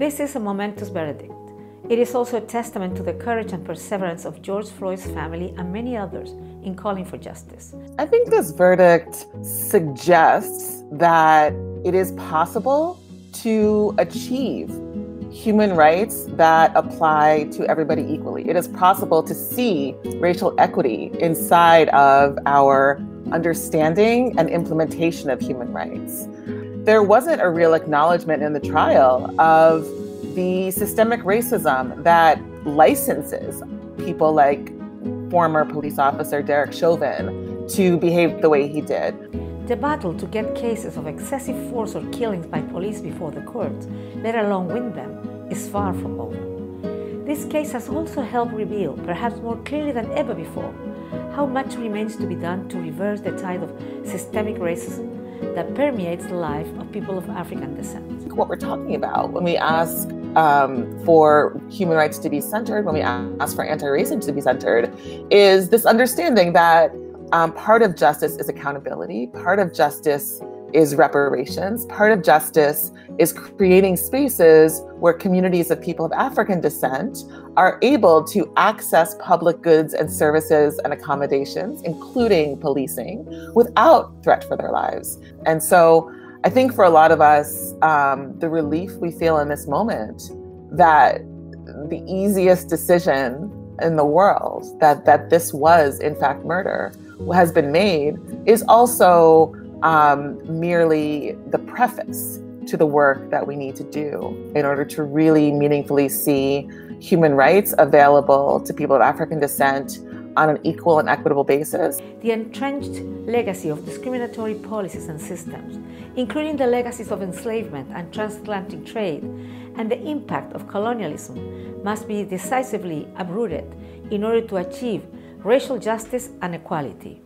This is a momentous verdict. It is also a testament to the courage and perseverance of George Floyd's family and many others in calling for justice. I think this verdict suggests that it is possible to achieve human rights that apply to everybody equally. It is possible to see racial equity inside of our understanding and implementation of human rights. There wasn't a real acknowledgement in the trial of the systemic racism that licenses people like former police officer Derek Chauvin to behave the way he did. The battle to get cases of excessive force or killings by police before the courts, let alone win them, is far from over. This case has also helped reveal, perhaps more clearly than ever before, how much remains to be done to reverse the tide of systemic racism that permeates the life of people of African descent. What we're talking about when we ask um, for human rights to be centered, when we ask for anti racism to be centered, is this understanding that um, part of justice is accountability, part of justice is reparations. Part of justice is creating spaces where communities of people of African descent are able to access public goods and services and accommodations, including policing, without threat for their lives. And so I think for a lot of us, um, the relief we feel in this moment that the easiest decision in the world that that this was in fact murder has been made is also um, merely the preface to the work that we need to do in order to really meaningfully see human rights available to people of African descent on an equal and equitable basis. The entrenched legacy of discriminatory policies and systems, including the legacies of enslavement and transatlantic trade, and the impact of colonialism, must be decisively uprooted in order to achieve racial justice and equality.